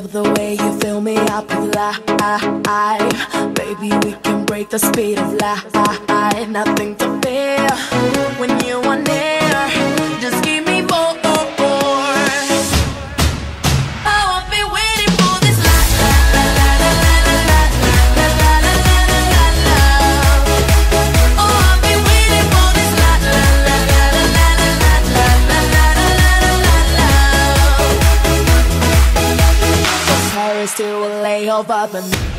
love the way you fill me up with life Baby, we can break the speed of light Nothing to still a layover, but.